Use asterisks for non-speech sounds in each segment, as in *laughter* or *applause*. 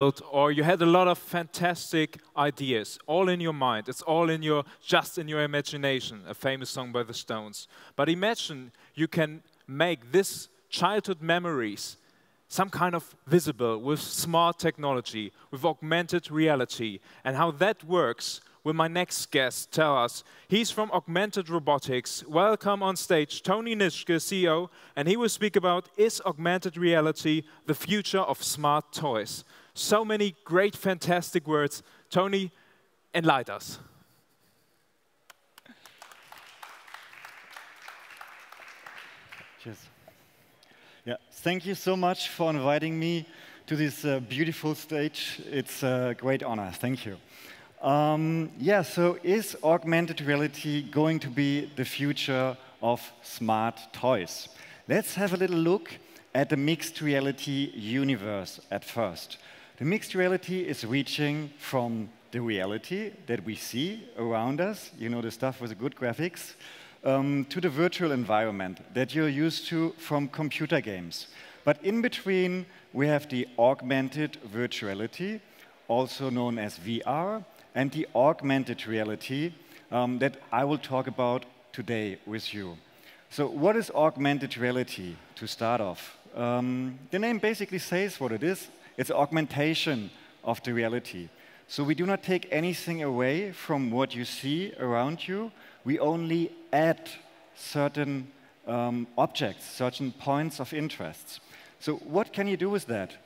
or you had a lot of fantastic ideas all in your mind it's all in your just in your imagination a famous song by the stones but imagine you can make this childhood memories some kind of visible with smart technology with augmented reality and how that works will my next guest tell us. He's from Augmented Robotics. Welcome on stage, Tony Nitschke, CEO, and he will speak about Is augmented reality the future of smart toys? So many great, fantastic words. Tony, enlighten us. Cheers. Yeah, thank you so much for inviting me to this uh, beautiful stage. It's a great honor. Thank you. Um, yeah, so is augmented reality going to be the future of smart toys? Let's have a little look at the mixed reality universe at first. The mixed reality is reaching from the reality that we see around us, you know, the stuff with the good graphics, um, to the virtual environment that you're used to from computer games. But in between, we have the augmented virtuality, also known as VR, and the augmented reality um, that I will talk about today with you. So what is augmented reality to start off? Um, the name basically says what it is. It's augmentation of the reality. So we do not take anything away from what you see around you. We only add certain um, objects, certain points of interest. So what can you do with that?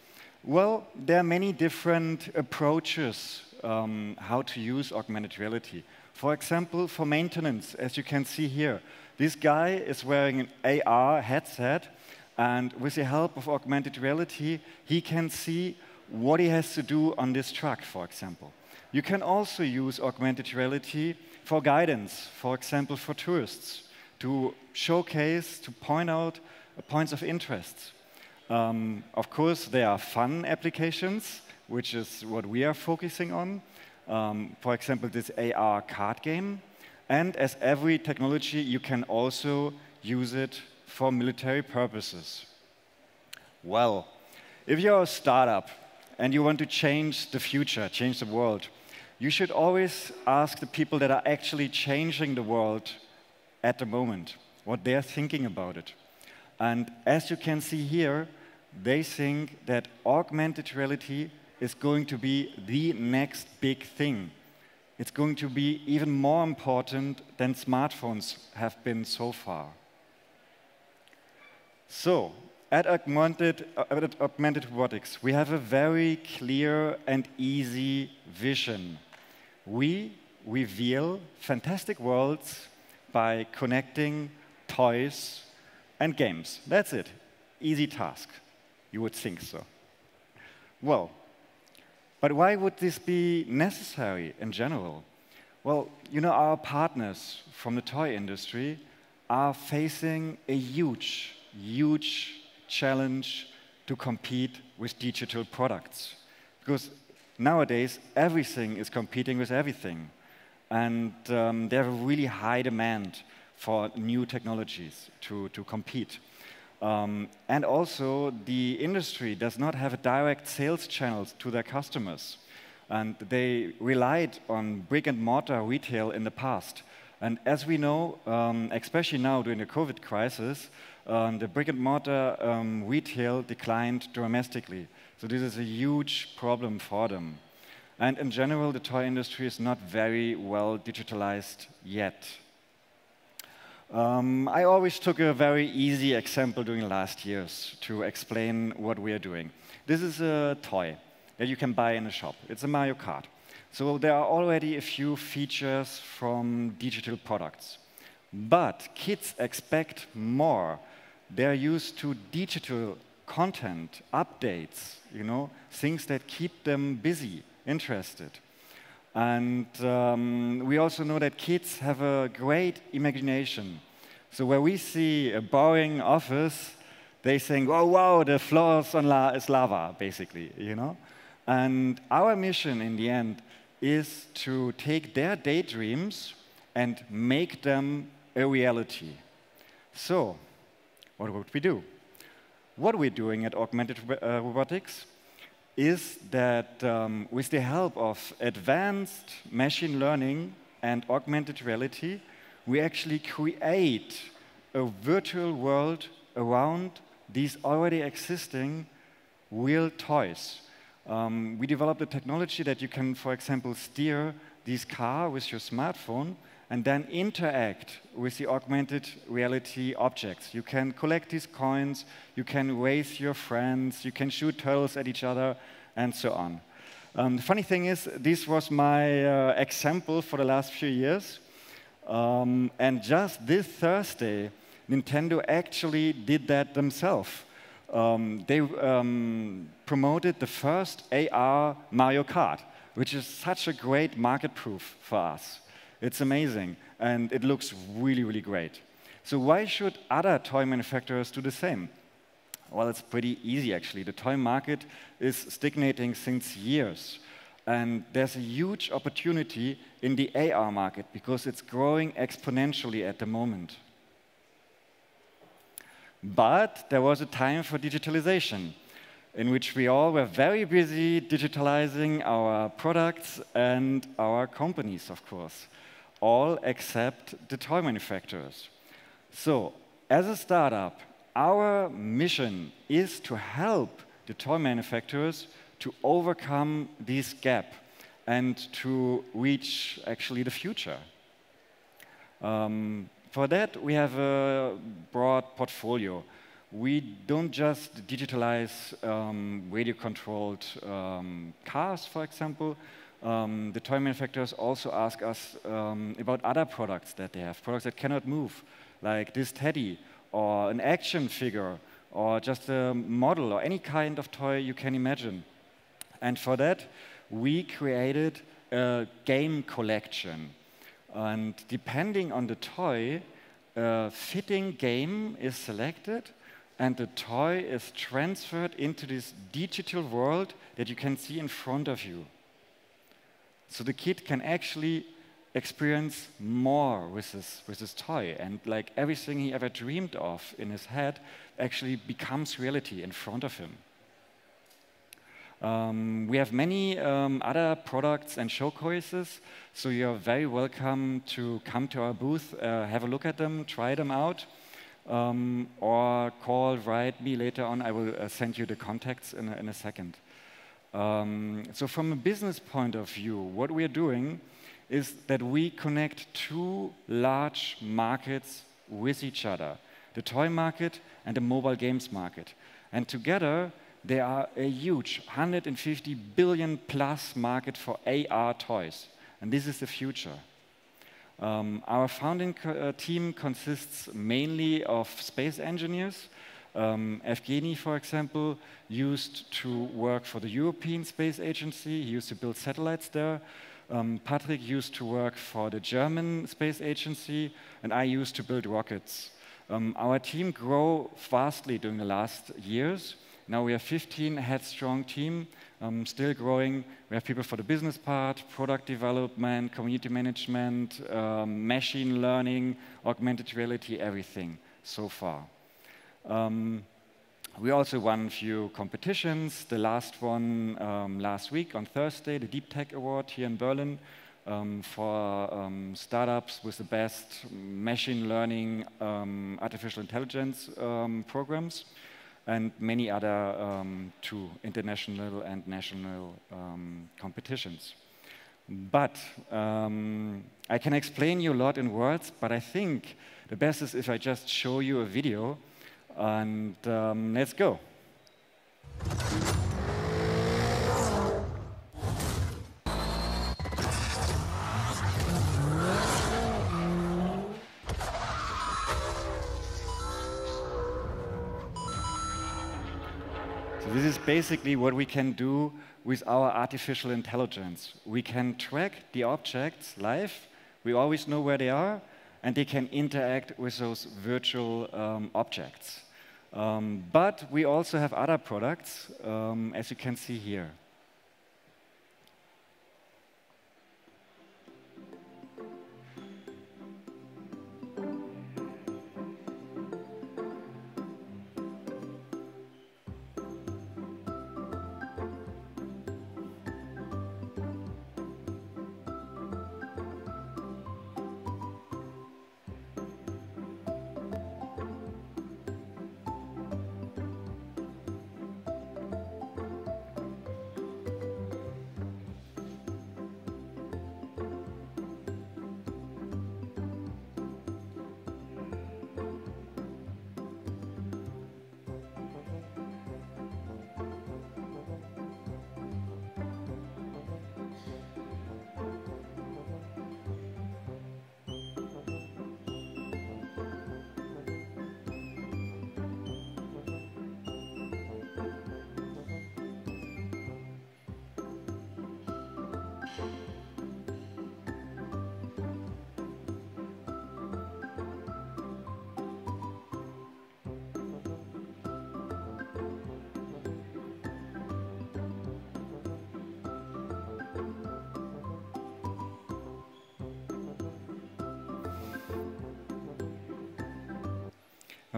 Well, there are many different approaches um, how to use augmented reality. For example, for maintenance, as you can see here, this guy is wearing an AR headset, and with the help of augmented reality, he can see what he has to do on this truck, for example. You can also use augmented reality for guidance, for example, for tourists, to showcase, to point out points of interest. Um, of course, there are fun applications, which is what we are focusing on. Um, for example, this AR card game. And as every technology, you can also use it for military purposes. Well, if you're a startup and you want to change the future, change the world, you should always ask the people that are actually changing the world at the moment, what they're thinking about it. And as you can see here, they think that augmented reality is going to be the next big thing. It's going to be even more important than smartphones have been so far. So, at Augmented, uh, at Augmented Robotics, we have a very clear and easy vision. We reveal fantastic worlds by connecting toys and games. That's it. Easy task. You would think so. Well, but why would this be necessary in general? Well, you know, our partners from the toy industry are facing a huge, huge challenge to compete with digital products. Because nowadays, everything is competing with everything. And um, they have a really high demand for new technologies to, to compete. Um, and also, the industry does not have a direct sales channels to their customers. And they relied on brick and mortar retail in the past. And as we know, um, especially now during the COVID crisis, um, the brick and mortar um, retail declined dramatically. So this is a huge problem for them. And in general, the toy industry is not very well digitalized yet. Um, I always took a very easy example during last years to explain what we are doing. This is a toy that you can buy in a shop. It's a Mario Kart. So there are already a few features from digital products. But kids expect more. They're used to digital content, updates, you know, things that keep them busy, interested. And um, we also know that kids have a great imagination. So where we see a boring office, they think, oh, wow, the floor is, la is lava, basically, you know? And our mission in the end is to take their daydreams and make them a reality. So, what would we do? What we're doing at Augmented uh, Robotics is that um, with the help of advanced machine learning and augmented reality, we actually create a virtual world around these already existing real toys. Um, we developed a technology that you can, for example, steer this car with your smartphone and then interact with the augmented reality objects. You can collect these coins, you can race your friends, you can shoot turtles at each other, and so on. Um, the funny thing is, this was my uh, example for the last few years. Um, and just this Thursday, Nintendo actually did that themselves. Um, they um, promoted the first AR Mario Kart, which is such a great market proof for us. It's amazing, and it looks really, really great. So why should other toy manufacturers do the same? Well, it's pretty easy, actually. The toy market is stagnating since years. And there's a huge opportunity in the AR market because it's growing exponentially at the moment. But there was a time for digitalization in which we all were very busy digitalizing our products and our companies, of course all except the toy manufacturers. So, as a startup, our mission is to help the toy manufacturers to overcome this gap and to reach actually the future. Um, for that, we have a broad portfolio. We don't just digitalize um, radio-controlled um, cars, for example, um, the toy manufacturers also ask us um, about other products that they have, products that cannot move, like this teddy, or an action figure, or just a model, or any kind of toy you can imagine. And for that, we created a game collection. And depending on the toy, a fitting game is selected, and the toy is transferred into this digital world that you can see in front of you. So the kid can actually experience more with this, with this toy. And like everything he ever dreamed of in his head actually becomes reality in front of him. Um, we have many um, other products and showcases, so you're very welcome to come to our booth, uh, have a look at them, try them out, um, or call, write me later on. I will uh, send you the contacts in a, in a second. Um, so from a business point of view, what we're doing is that we connect two large markets with each other, the toy market and the mobile games market. And together, they are a huge 150 billion plus market for AR toys. And this is the future. Um, our founding co uh, team consists mainly of space engineers um, Evgeny, for example, used to work for the European Space Agency. He used to build satellites there. Um, Patrick used to work for the German Space Agency, and I used to build rockets. Um, our team grew vastly during the last years. Now we have 15 headstrong team, um, still growing. We have people for the business part, product development, community management, um, machine learning, augmented reality, everything so far. Um, we also won a few competitions. The last one um, last week on Thursday, the Deep Tech Award here in Berlin um, for um, startups with the best machine learning, artificial intelligence programs, and many other um, two international and national um, competitions. But um, I can explain you a lot in words, but I think the best is if I just show you a video and um, let's go. So this is basically what we can do with our artificial intelligence. We can track the objects live, we always know where they are, and they can interact with those virtual um, objects. Um, but we also have other products, um, as you can see here. thank you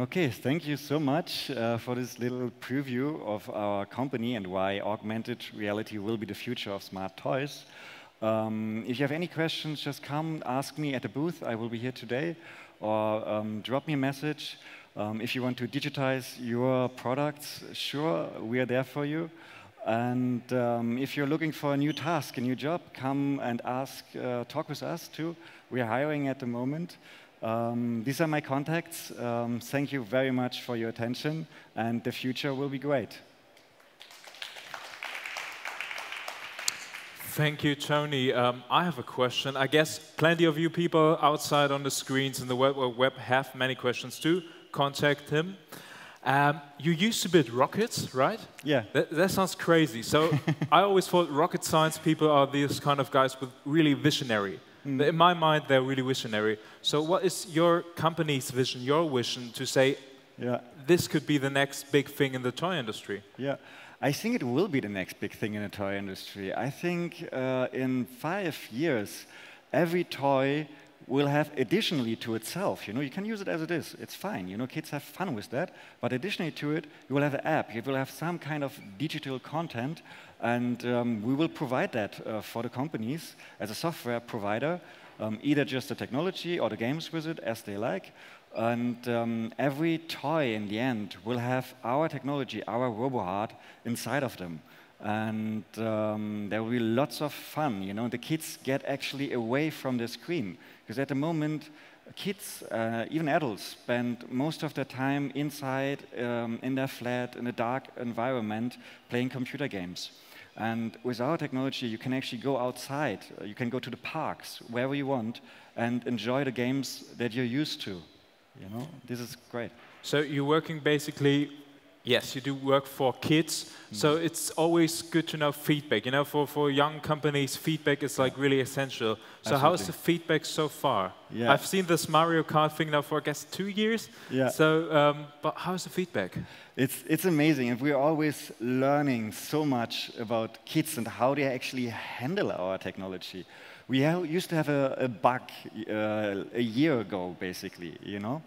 Okay, thank you so much uh, for this little preview of our company and why augmented reality will be the future of smart toys. Um, if you have any questions, just come ask me at the booth. I will be here today. Or um, drop me a message. Um, if you want to digitize your products, sure, we are there for you. And um, if you're looking for a new task, a new job, come and ask, uh, talk with us too. We are hiring at the moment. Um, these are my contacts. Um, thank you very much for your attention, and the future will be great. Thank you, Tony. Um, I have a question. I guess plenty of you people outside on the screens in the web, web have many questions too. Contact him. Um, you used to build rockets, right? Yeah. That, that sounds crazy. So *laughs* I always thought rocket science people are these kind of guys with really visionary. Mm. In my mind, they're really visionary. So, what is your company's vision, your vision to say, yeah. this could be the next big thing in the toy industry? Yeah. I think it will be the next big thing in the toy industry. I think uh, in five years, every toy will have additionally to itself, you know, you can use it as it is, it's fine, you know, kids have fun with that, but additionally to it, you will have an app, you will have some kind of digital content, and um, we will provide that uh, for the companies as a software provider, um, either just the technology or the games with it as they like, and um, every toy in the end will have our technology, our RoboHeart inside of them and um, there will be lots of fun. You know, the kids get actually away from the screen because at the moment, kids, uh, even adults, spend most of their time inside um, in their flat in a dark environment playing computer games. And with our technology, you can actually go outside. Uh, you can go to the parks, wherever you want, and enjoy the games that you're used to. You know, this is great. So you're working basically Yes, you do work for kids, mm. so it's always good to know feedback. You know, for, for young companies, feedback is like really essential. So Absolutely. how is the feedback so far? Yeah. I've seen this Mario Kart thing now for I guess two years. Yeah. So, um, but how's the feedback? It's it's amazing, and we're always learning so much about kids and how they actually handle our technology. We used to have a, a bug uh, a year ago, basically. You know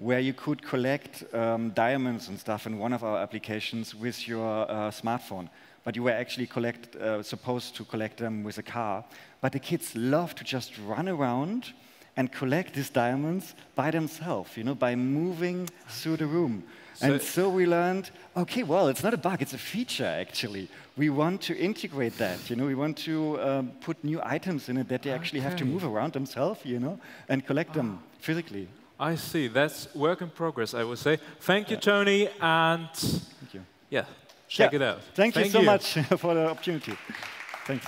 where you could collect um, diamonds and stuff in one of our applications with your uh, smartphone. But you were actually collect, uh, supposed to collect them with a car. But the kids love to just run around and collect these diamonds by themselves, you know, by moving through the room. So and so we learned, okay, well, it's not a bug, it's a feature, actually. We want to integrate that, you know, we want to um, put new items in it that they actually okay. have to move around themselves, you know, and collect them physically. I see. That's work in progress, I would say. Thank you, Tony, and Thank you. yeah, check yeah. it out. Thank, Thank you so you. much *laughs* for the opportunity. Thanks.